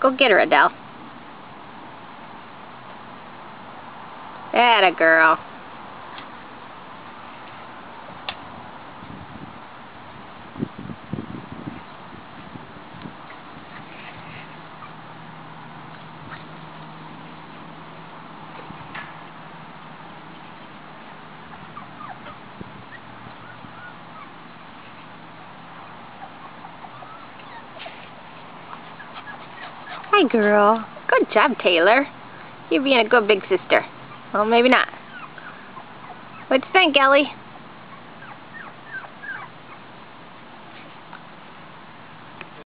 Go get her, Adele. That a girl. Hi, girl. Good job, Taylor. You're being a good big sister. Well, maybe not. What you think, Ellie?